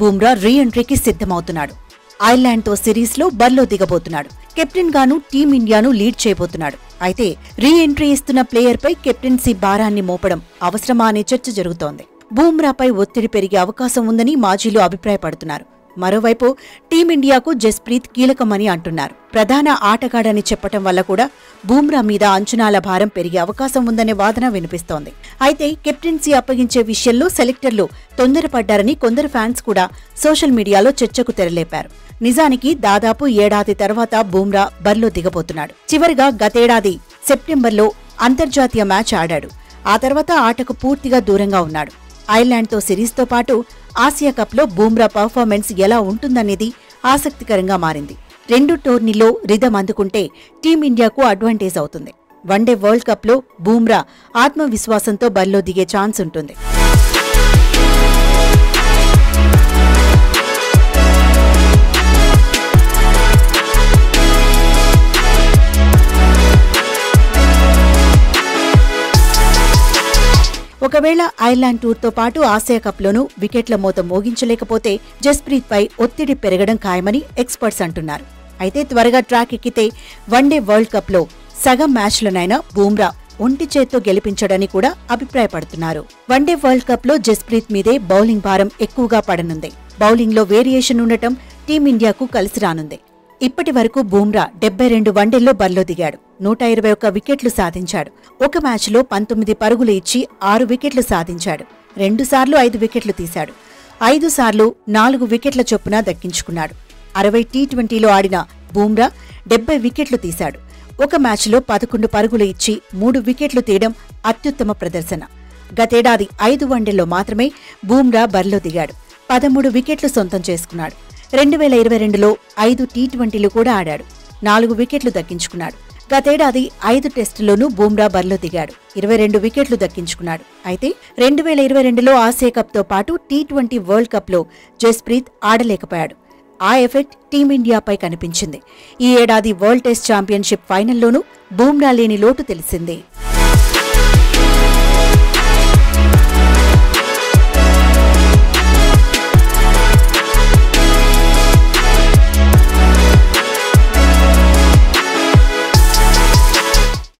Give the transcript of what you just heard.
బూమ్రా రీ ఎంట్రీకి సిద్ధమవుతున్నాడు. ఐర్లాండ్తో సిరీస్లో బరిలో దిగబోతున్నాడు. కెప్టెన్ గాను టీమిండియాను లీడ్ చేయబోతున్నాడు. అయితే రీ ఎంట్రీ ఇస్తున్న ప్లేయర్పై కెప్టెన్సీ భారాన్ని మోపడం అవసరమా అనే చర్చ జరుగుతోంది. బూమ్రాపై ఒత్తిడి పెరిగే అవకాశం ఉందని మాజీలు అభిప్రాయపడుతున్నారు. మరోవైపు టీమిండియాకు జస్ప్రీత్ కీలకమని అంటున్నారు. ప్రధాన ఆటగాడని చెప్పటం వల్ల కూడా బూమ్రా మీద అంచనాల భారం పెరిగే అవకాశం ఉందనే వాదన వినిపిస్తోంది. అయితే కెప్టెన్సీ అప్పగించే విషయంలో సెలెక్టర్లు తొందరపడ్డారని కొందరు ఫ్యాన్స్ కూడా సోషల్ మీడియాలో చర్చకు తెరలేపారు. నిజానికి దాదాపు ఏడాది తర్వాత బూమ్రా బరిలో దిగబోతున్నాడు. చివరిగా గతేడాది సెప్టెంబర్లో అంతర్జాతీయ మ్యాచ్ ఆడాడు. ఆ తర్వాత ఆటకు పూర్తిగా దూరంగా ఉన్నాడు. ఐర్లాండ్తో సిరీస్తో పాటు ఆసియా కప్లో బూమ్రా పర్ఫార్మెన్స్ ఎలా ఉంటుందనేది ఆసక్తికరంగా మారింది. రెండు టోర్నీలో రిధం అందుకుంటే టీమిండియాకు అడ్వాంటేజ్ అవుతుంది. వన్డే వరల్డ్ కప్లో బూమ్రా ఆత్మవిశ్వాసంతో బరిలో దిగే ఛాన్స్ ఉంటుంది. ఒకవేళ ఐర్లాండ్ టూర్తో పాటు ఆసియా కప్లోనూ వికెట్ల మోత మోగించలేకపోతే జస్ప్రీత్ పై ఒత్తిడి పెరగడం ఖాయమని ఎక్స్పర్ట్స్ అంటున్నారు. అయితే త్వరగా ట్రాక్ ఎక్కితే వన్డే వరల్డ్ కప్లో సగం మ్యాచ్లనైనా బూమ్రా ఒంటి చేత్తో గెలిపించడని కూడా అభిప్రాయపడుతున్నారు. వన్డే వరల్డ్ కప్లో జస్ప్రీత్ మీదే బౌలింగ్ భారం ఎక్కువగా పడనుంది. బౌలింగ్లో వేరియేషన్ ఉండటం టీమిండియాకు కలిసి రానుంది. ఇప్పటి వరకు బూమ్రా డెబ్బై రెండు వన్డేల్లో బరిలో దిగాడు. నూట ఇరవై ఒక్క వికెట్లు సాధించాడు. ఒక మ్యాచ్లో పంతొమ్మిది పరుగులు ఇచ్చి ఆరు వికెట్లు సాధించాడు. రెండుసార్లు ఐదు వికెట్లు తీశాడు. ఐదు సార్లు నాలుగు వికెట్ల చొప్పున దక్కించుకున్నాడు. అరవై టీ ట్వంటీలో ఆడిన బూమ్రా డెబ్బై వికెట్లు తీశాడు. ఒక మ్యాచ్లో పదకొండు పరుగులు ఇచ్చి మూడు వికెట్లు తీయడం అత్యుత్తమ ప్రదర్శన. గతేడాది ఐదు వన్డేల్లో మాత్రమే బూమ్రా బరిలో దిగాడు. పదమూడు వికెట్లు సొంతం చేసుకున్నాడు. రెండు వేల ఇరవై రెండులో ఐదు టీ ట్వంటీలు కూడా ఆడాడు. నాలుగు వికెట్లు దక్కించుకున్నాడు. గతేడాది ఐదు టెస్టుల్లోనూ బూమ్రా బరిలో దిగాడు. ఇరవై రెండు వికెట్లు దక్కించుకున్నాడు. అయితే రెండు వేల ఇరవై రెండులో ఆసియా కప్తో పాటు టీ ట్వంటీ వరల్డ్ కప్లో జస్ప్రీత్ ఆడలేకపోయాడు. ఆ ఎఫెక్ట్ టీమిండియాపై కనిపించింది. ఈ ఏడాది వరల్డ్ టెస్ట్ ఛాంపియన్షిప్ ఫైనల్లోనూ బూమ్రా లేని లోటు తెలిసిందే.